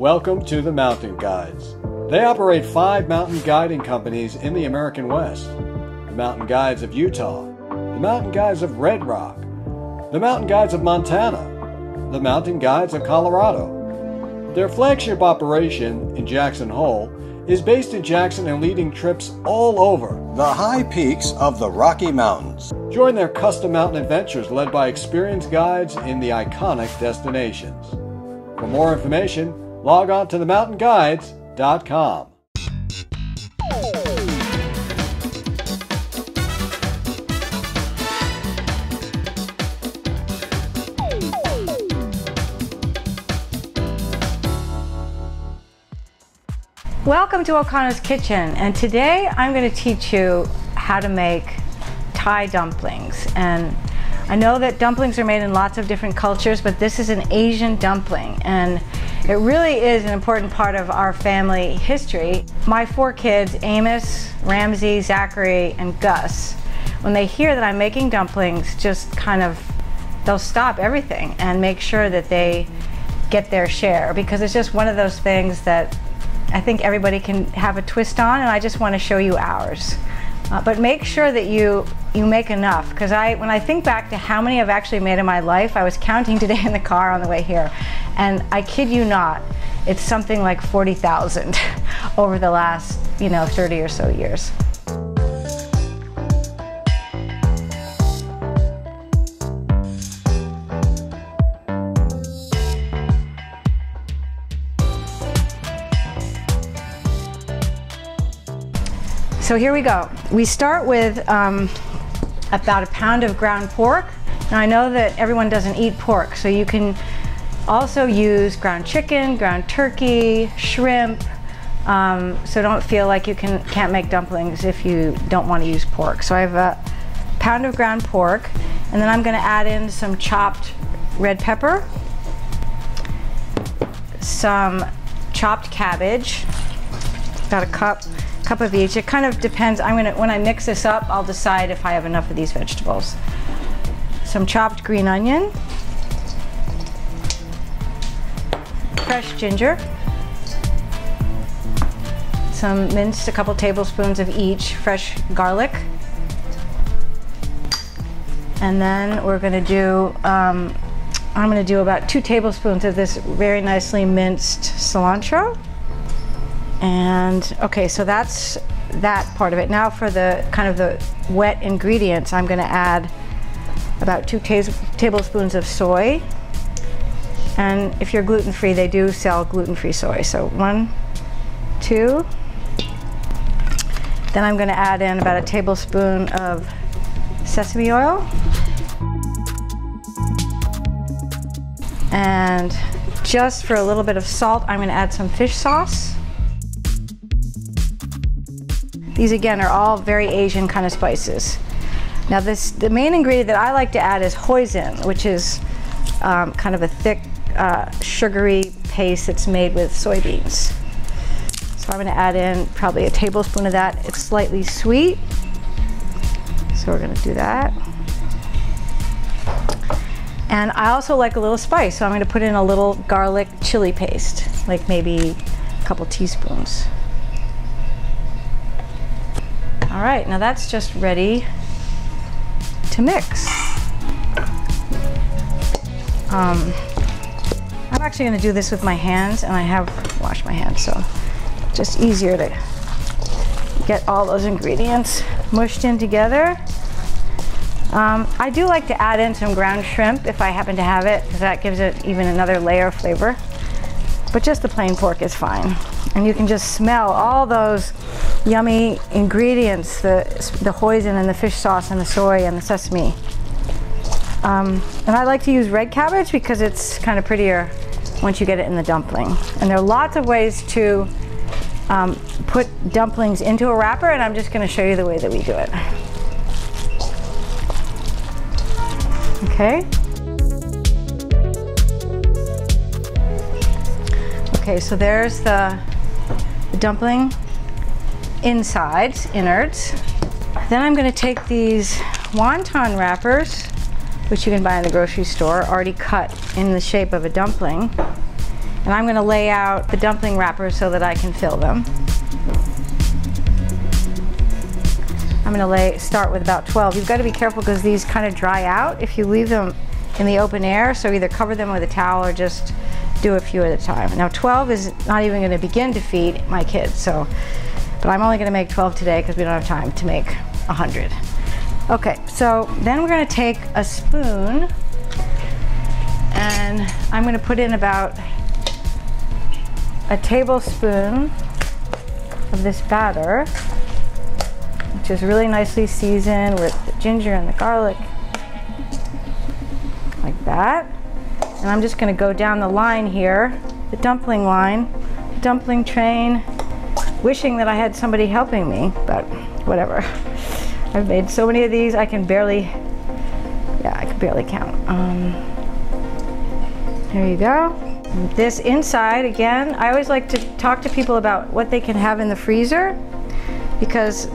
Welcome to the Mountain Guides. They operate five mountain guiding companies in the American West the Mountain Guides of Utah, the Mountain Guides of Red Rock, the Mountain Guides of Montana, the Mountain Guides of Colorado. Their flagship operation in Jackson Hole is based in Jackson and leading trips all over the high peaks of the Rocky Mountains. Join their custom mountain adventures led by experienced guides in the iconic destinations. For more information, log on to themountainguides.com. Welcome to Okano's Kitchen and today I'm going to teach you how to make Thai dumplings and I know that dumplings are made in lots of different cultures but this is an Asian dumpling and it really is an important part of our family history. My four kids, Amos, Ramsey, Zachary, and Gus, when they hear that I'm making dumplings just kind of they'll stop everything and make sure that they get their share because it's just one of those things that I think everybody can have a twist on and I just want to show you ours. Uh, but make sure that you you make enough because I when I think back to how many I've actually made in my life, I was counting today in the car on the way here, and I kid you not, it's something like 40,000 over the last you know 30 or so years. So here we go. We start with um, about a pound of ground pork. Now I know that everyone doesn't eat pork, so you can also use ground chicken, ground turkey, shrimp. Um, so don't feel like you can, can't make dumplings if you don't want to use pork. So I have a pound of ground pork, and then I'm going to add in some chopped red pepper, some chopped cabbage, about a cup, cup of each. It kind of depends. I'm gonna when I mix this up, I'll decide if I have enough of these vegetables. Some chopped green onion, fresh ginger, some minced a couple tablespoons of each fresh garlic, and then we're gonna do. Um, I'm gonna do about two tablespoons of this very nicely minced cilantro. And okay, so that's that part of it. Now for the kind of the wet ingredients, I'm gonna add about two tablespoons of soy. And if you're gluten-free, they do sell gluten-free soy. So one, two. Then I'm gonna add in about a tablespoon of sesame oil. And just for a little bit of salt, I'm gonna add some fish sauce. These again are all very Asian kind of spices. Now this, the main ingredient that I like to add is hoisin, which is um, kind of a thick, uh, sugary paste that's made with soybeans. So I'm gonna add in probably a tablespoon of that. It's slightly sweet, so we're gonna do that. And I also like a little spice, so I'm gonna put in a little garlic chili paste, like maybe a couple teaspoons. All right, now that's just ready to mix. Um, I'm actually gonna do this with my hands and I have washed my hands, so just easier to get all those ingredients mushed in together. Um, I do like to add in some ground shrimp if I happen to have it, because that gives it even another layer of flavor. But just the plain pork is fine. And you can just smell all those yummy ingredients, the, the hoisin and the fish sauce and the soy and the sesame. Um, and I like to use red cabbage because it's kind of prettier once you get it in the dumpling. And there are lots of ways to um, put dumplings into a wrapper and I'm just going to show you the way that we do it. Okay. Okay, so there's the, the dumpling insides, innards. Then I'm gonna take these wonton wrappers, which you can buy in the grocery store, already cut in the shape of a dumpling. And I'm gonna lay out the dumpling wrappers so that I can fill them. I'm gonna lay, start with about 12. You've gotta be careful because these kind of dry out if you leave them in the open air. So either cover them with a towel or just do a few at a time. Now 12 is not even gonna begin to feed my kids. So, but I'm only gonna make 12 today because we don't have time to make 100. Okay, so then we're gonna take a spoon and I'm gonna put in about a tablespoon of this batter, which is really nicely seasoned with the ginger and the garlic, like that. And I'm just gonna go down the line here, the dumpling line, dumpling train, wishing that I had somebody helping me, but whatever. I've made so many of these, I can barely, yeah, I can barely count. Um, there you go. This inside, again, I always like to talk to people about what they can have in the freezer because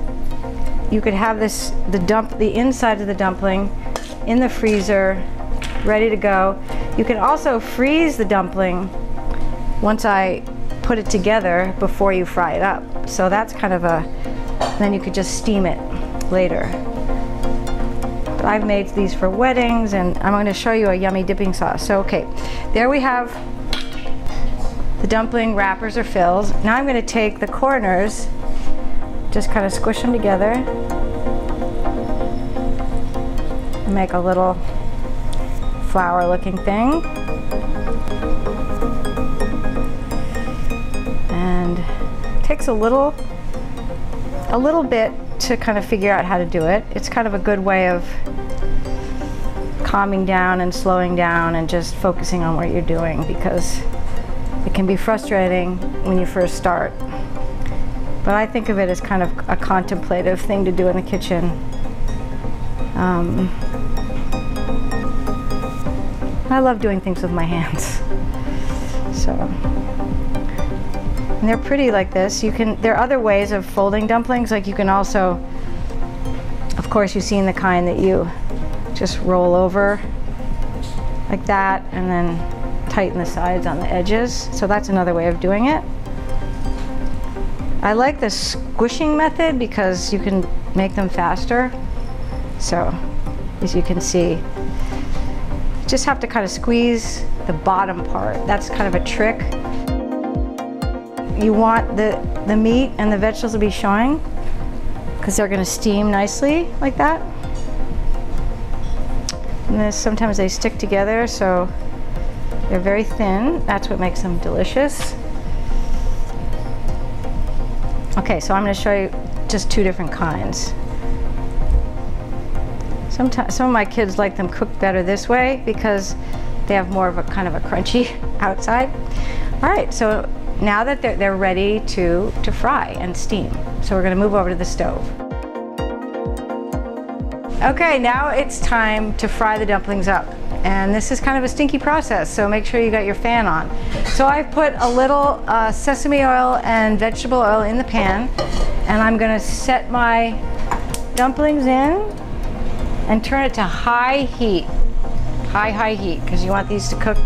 you could have this, the dump, the inside of the dumpling in the freezer, ready to go. You can also freeze the dumpling once I put it together before you fry it up. So that's kind of a, then you could just steam it later. But I've made these for weddings and I'm going to show you a yummy dipping sauce. So okay, there we have the dumpling wrappers or fills. Now I'm going to take the corners, just kind of squish them together, make a little flower looking thing. Takes a little, a little bit to kind of figure out how to do it. It's kind of a good way of calming down and slowing down and just focusing on what you're doing because it can be frustrating when you first start. But I think of it as kind of a contemplative thing to do in the kitchen. Um, I love doing things with my hands. So, and they're pretty like this. You can, there are other ways of folding dumplings. Like you can also, of course, you've seen the kind that you just roll over like that and then tighten the sides on the edges. So that's another way of doing it. I like the squishing method because you can make them faster. So as you can see, you just have to kind of squeeze the bottom part. That's kind of a trick. You want the, the meat and the vegetables to be showing because they're gonna steam nicely like that. And then sometimes they stick together so they're very thin. That's what makes them delicious. Okay, so I'm going to show you just two different kinds. Sometimes some of my kids like them cooked better this way because they have more of a kind of a crunchy outside. All right, so now that they're, they're ready to, to fry and steam. So we're going to move over to the stove. Okay, now it's time to fry the dumplings up. And this is kind of a stinky process, so make sure you got your fan on. So I've put a little uh, sesame oil and vegetable oil in the pan, and I'm gonna set my dumplings in and turn it to high heat. High, high heat, because you want these to cook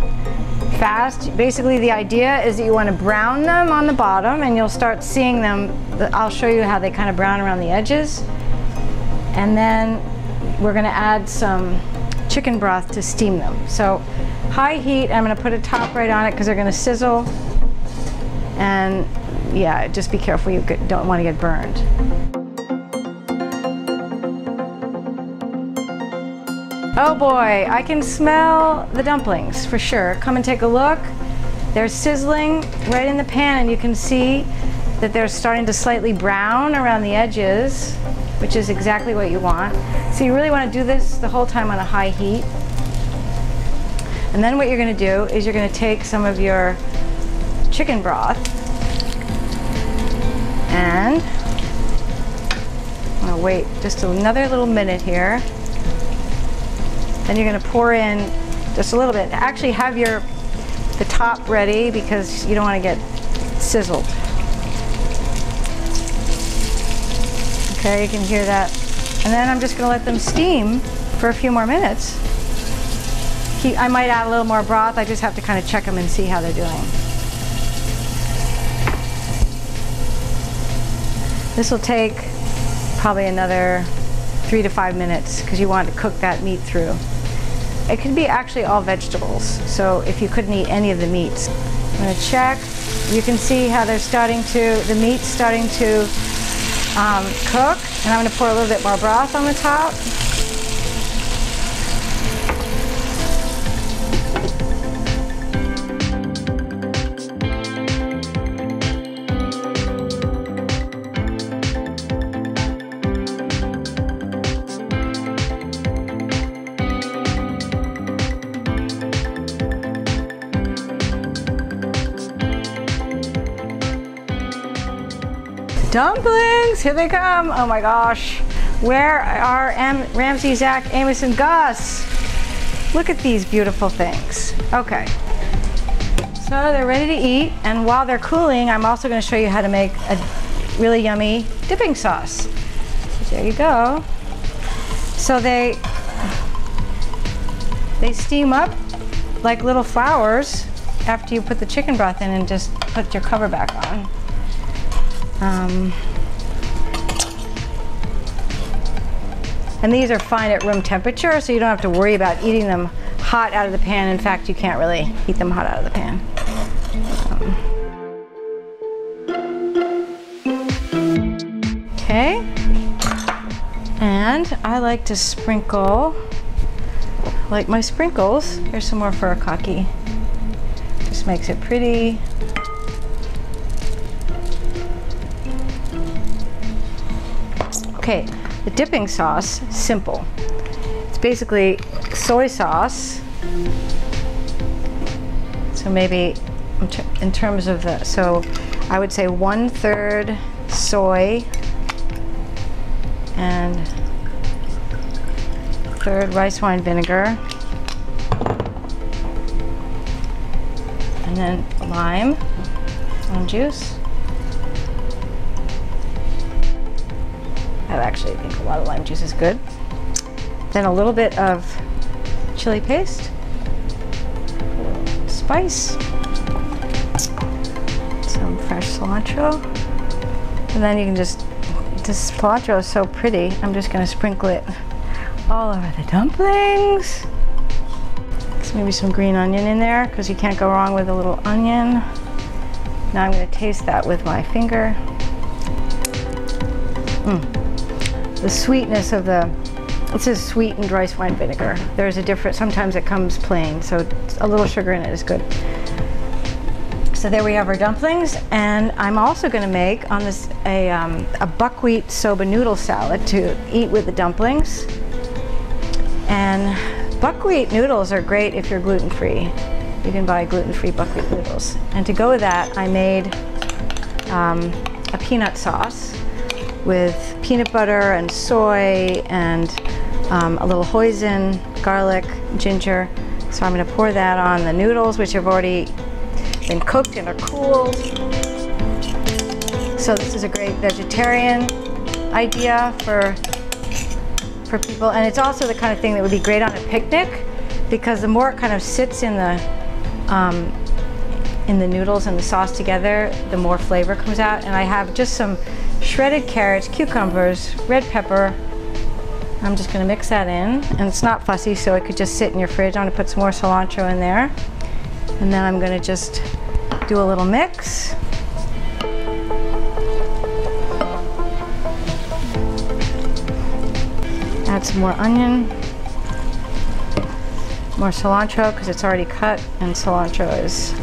fast. Basically, the idea is that you want to brown them on the bottom, and you'll start seeing them. I'll show you how they kind of brown around the edges. And then we're gonna add some chicken broth to steam them. So high heat, I'm gonna put a top right on it because they're gonna sizzle. And yeah, just be careful you don't wanna get burned. Oh boy, I can smell the dumplings for sure. Come and take a look. They're sizzling right in the pan and you can see that they're starting to slightly brown around the edges which is exactly what you want. So you really want to do this the whole time on a high heat. And then what you're going to do is you're going to take some of your chicken broth and I'm going to wait just another little minute here. Then you're going to pour in just a little bit. Actually have your the top ready because you don't want to get sizzled. Okay, you can hear that. And then I'm just going to let them steam for a few more minutes. I might add a little more broth. I just have to kind of check them and see how they're doing. This will take probably another three to five minutes because you want to cook that meat through. It could be actually all vegetables, so if you couldn't eat any of the meats. I'm gonna check. You can see how they're starting to, the meat's starting to um, cook, and I'm gonna pour a little bit more broth on the top. Dumplings, here they come. Oh my gosh. Where are Am Ramsey, Zach, Amos, and Gus? Look at these beautiful things. Okay. So they're ready to eat, and while they're cooling, I'm also gonna show you how to make a really yummy dipping sauce. There you go. So they, they steam up like little flowers after you put the chicken broth in and just put your cover back on. Um, and these are fine at room temperature, so you don't have to worry about eating them hot out of the pan. In fact, you can't really eat them hot out of the pan. Um, okay. And I like to sprinkle, like my sprinkles. Here's some more furikake. Just makes it pretty. Okay, the dipping sauce, simple. It's basically soy sauce. So maybe in terms of the, so I would say one third soy and third rice wine vinegar. And then lime, lime juice. I actually think a lot of lime juice is good. Then a little bit of chili paste, spice, some fresh cilantro, and then you can just, this cilantro is so pretty, I'm just gonna sprinkle it all over the dumplings. So maybe some green onion in there because you can't go wrong with a little onion. Now I'm gonna taste that with my finger. Mm the sweetness of the, it says sweetened rice wine vinegar. There's a different, sometimes it comes plain, so a little sugar in it is good. So there we have our dumplings, and I'm also going to make on this a, um, a buckwheat soba noodle salad to eat with the dumplings. And buckwheat noodles are great if you're gluten-free. You can buy gluten-free buckwheat noodles. And to go with that, I made um, a peanut sauce with peanut butter and soy and um, a little hoisin, garlic, ginger. So I'm going to pour that on the noodles, which have already been cooked and are cooled. So this is a great vegetarian idea for for people, and it's also the kind of thing that would be great on a picnic because the more it kind of sits in the um, in the noodles and the sauce together, the more flavor comes out. And I have just some shredded carrots, cucumbers, red pepper. I'm just gonna mix that in. And it's not fussy, so it could just sit in your fridge. I'm gonna put some more cilantro in there. And then I'm gonna just do a little mix. Add some more onion. More cilantro, because it's already cut, and cilantro is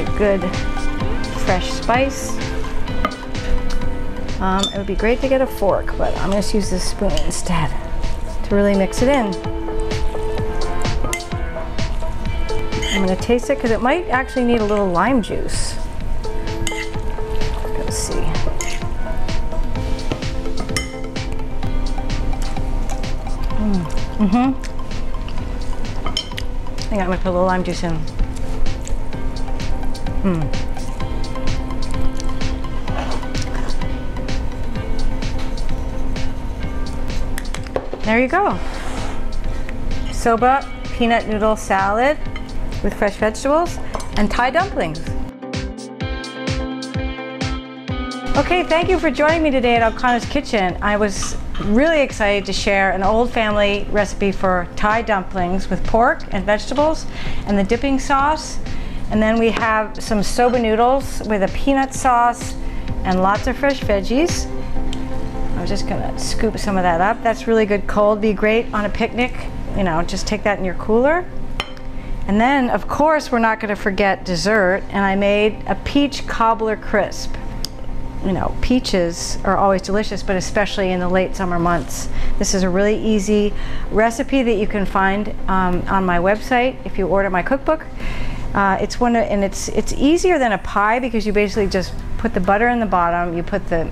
a good fresh spice. Um, it would be great to get a fork, but I'm going to use this spoon instead to really mix it in. I'm going to taste it because it might actually need a little lime juice. Let's see. Mm. Mm-hmm. I think I'm to put a little lime juice in. Hmm. There you go. Soba peanut noodle salad with fresh vegetables and Thai dumplings. Okay, thank you for joining me today at Okano's Kitchen. I was really excited to share an old family recipe for Thai dumplings with pork and vegetables and the dipping sauce. And then we have some soba noodles with a peanut sauce and lots of fresh veggies. I'm just gonna scoop some of that up. That's really good cold, be great on a picnic. You know, just take that in your cooler. And then, of course, we're not gonna forget dessert, and I made a peach cobbler crisp you know, peaches are always delicious, but especially in the late summer months. This is a really easy recipe that you can find um, on my website if you order my cookbook. Uh, it's one, of, and it's it's easier than a pie because you basically just put the butter in the bottom, you put the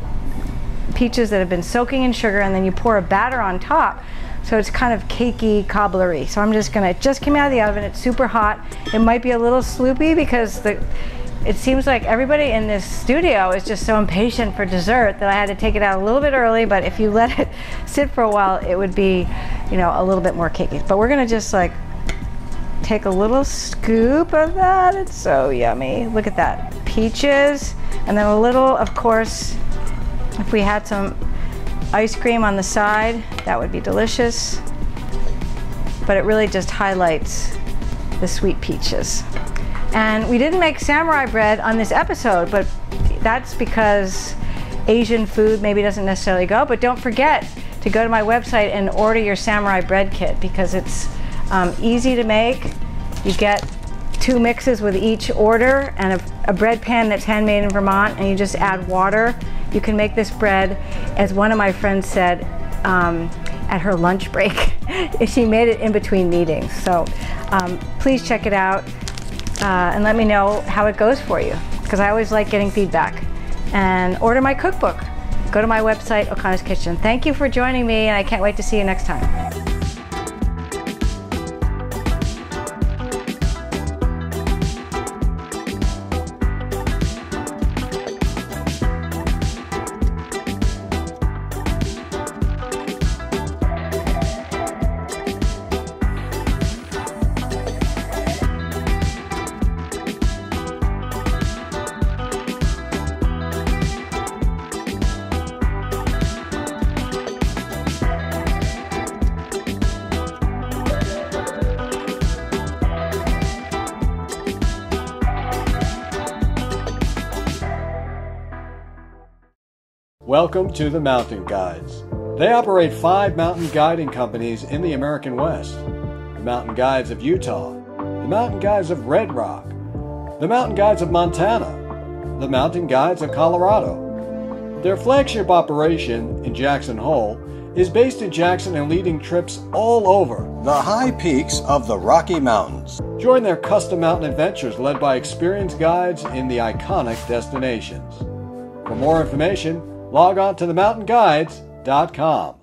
peaches that have been soaking in sugar, and then you pour a batter on top. So it's kind of cakey, cobblery. So I'm just gonna, it just came out of the oven, it's super hot. It might be a little sloopy because the it seems like everybody in this studio is just so impatient for dessert that I had to take it out a little bit early, but if you let it sit for a while, it would be, you know, a little bit more cakey. But we're gonna just like take a little scoop of that. It's so yummy. Look at that. Peaches, and then a little, of course, if we had some ice cream on the side, that would be delicious. But it really just highlights the sweet peaches. And we didn't make samurai bread on this episode, but that's because Asian food maybe doesn't necessarily go. But don't forget to go to my website and order your samurai bread kit because it's um, easy to make. You get two mixes with each order and a, a, bread pan that's handmade in Vermont, and you just add water. You can make this bread, as one of my friends said, um, at her lunch break. she made it in between meetings. So um, please check it out uh, and let me know how it goes for you because I always like getting feedback. And order my cookbook. Go to my website, Okano's Kitchen. Thank you for joining me, and I can't wait to see you next time. Welcome to the Mountain Guides. They operate five mountain guiding companies in the American West the Mountain Guides of Utah, the Mountain Guides of Red Rock, the Mountain Guides of Montana, the Mountain Guides of Colorado. Their flagship operation in Jackson Hole is based in Jackson and leading trips all over the high peaks of the Rocky Mountains. Join their custom mountain adventures led by experienced guides in the iconic destinations. For more information, log on to themountainguides.com.